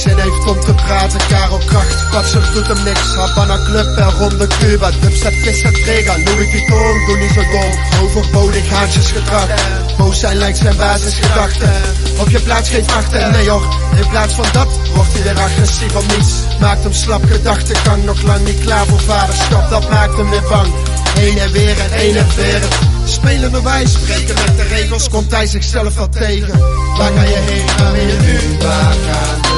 zin heeft om te praten. Karel Kracht, Patser doet hem niks. Habana Club en ronde Cuba. Dubstep, Visser, Trega, Louis Vuitton, doe niet zo dom. Overbodig haantjes gedrag. Boos zijn lijkt zijn basisgedachten. Op je plaats geen achter, nee hoor. In plaats van dat wordt hij weer agressief om niets. Maakt hem slap gedachtegang, nog lang niet klaar voor vaderschap. Dat maakt hem weer bang. Heen en weer en heen en weer. Spelende wij spreken met de regels, komt hij zichzelf wel tegen. Waar ga je heen? Waar wil je nu? Waar gaan?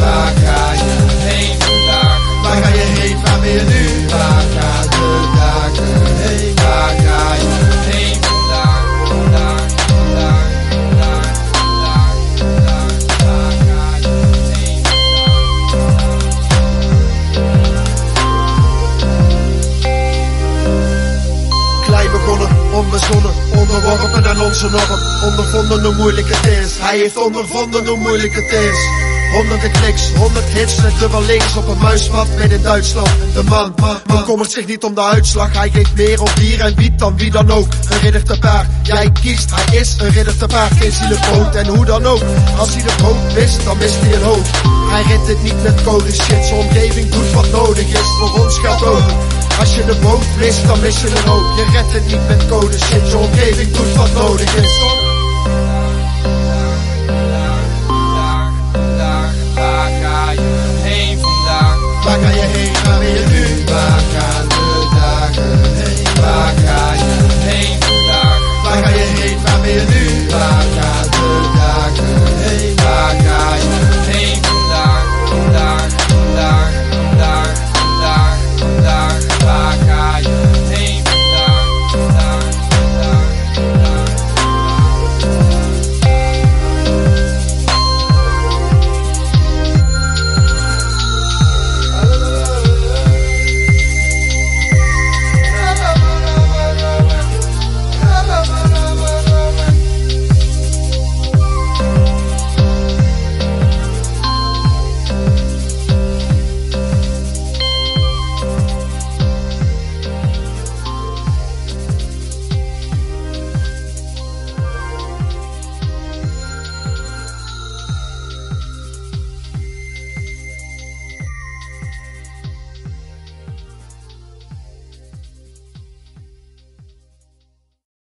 Waar ga je heen vandaag? Waar ga je heen, waar je nu? Waar gaan de dagen heen? Waar ga je heen vandaag? Vandaag, vandaag, vandaag, vandaag, vandaag Waar ga je heen Klein begonnen, onbezonnen, onderworpen aan onze norm. Ondervonden hoe moeilijk het is. Hij heeft ondervonden hoe moeilijk het is. Honderden kliks, honderd hits, net dubbel links op een muispad met in Duitsland. De man, man, bekommert zich niet om de uitslag. Hij geeft meer op bier en wiet dan wie dan ook. Een ridder te paard, jij kiest, hij is een ridder te paard. Geen zieleboot en hoe dan ook. Als hij de boot mist, dan mist hij een hoop. Hij redt het niet met code shit, zijn omgeving doet wat nodig is. Voor ons gaat ook. Als je de boot mist, dan mis je een hoop. Je redt het niet met code shit, je omgeving doet wat nodig is.